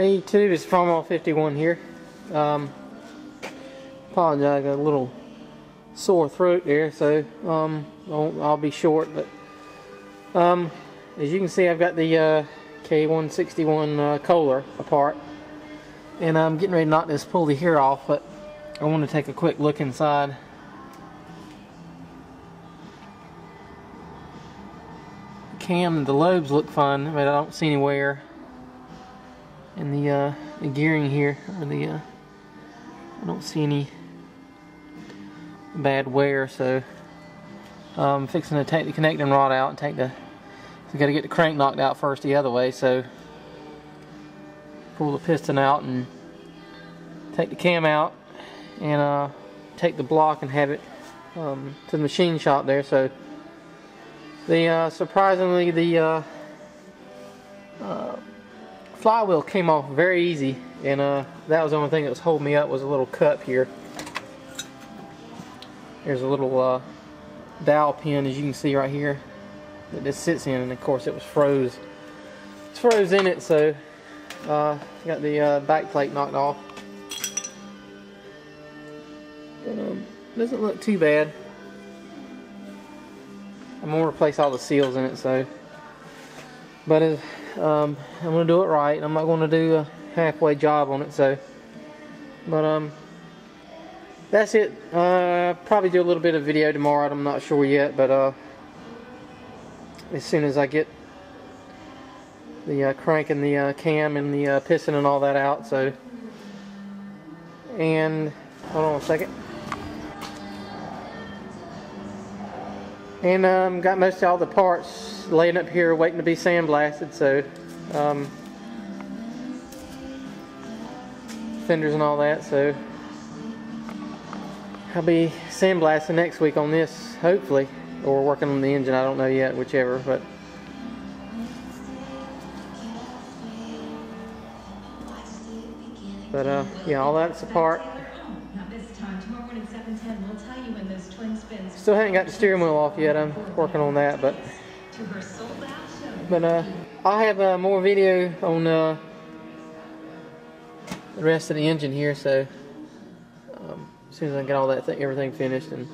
Hey YouTube, it's Farmall 51 here. Um, apologize, I got a little sore throat there, so um, I'll, I'll be short. But um, as you can see, I've got the uh, K161 uh, Kohler apart, and I'm getting ready to knock this pulley here off. But I want to take a quick look inside. Cam, the lobes look fine, but I don't see any wear and the, uh, the gearing here, or the, uh, I don't see any bad wear, so I'm um, fixing to take the connecting rod out and take the, so got to get the crank knocked out first the other way, so pull the piston out and take the cam out and uh, take the block and have it um, to the machine shop there, so the uh, surprisingly the uh, uh flywheel came off very easy and uh, that was the only thing that was holding me up was a little cup here. There's a little uh, dowel pin as you can see right here that this sits in and of course it was froze it's froze in it so uh, got the uh, back plate knocked off. But um, doesn't look too bad. I'm gonna replace all the seals in it so but as um, I'm gonna do it right. I'm not gonna do a halfway job on it. So, but um, that's it. Uh, probably do a little bit of video tomorrow. I'm not sure yet, but uh, as soon as I get the uh, crank and the uh, cam and the uh, piston and all that out. So, and hold on a second. And um, got most of all the parts laying up here waiting to be sandblasted. So um, fenders and all that. So I'll be sandblasting next week on this, hopefully, or working on the engine. I don't know yet, whichever. But but uh, yeah, all that's apart. Still haven't got the steering wheel off yet. I'm working on that, but but uh, I'll have uh, more video on uh, the rest of the engine here. So um, as soon as I get all that thing, everything finished and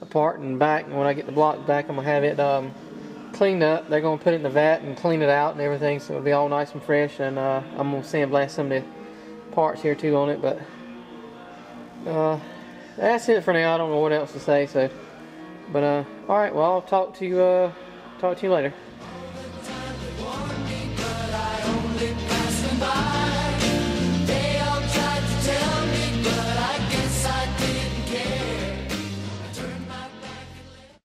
apart and back, and when I get the block back, I'm gonna have it um, cleaned up. They're gonna put it in the vat and clean it out and everything, so it'll be all nice and fresh. And uh, I'm gonna sandblast some of the parts here too on it, but. Uh, that's it for now. I don't know what else to say. So, but uh, all right. Well, I'll talk to you. Uh, talk to you later.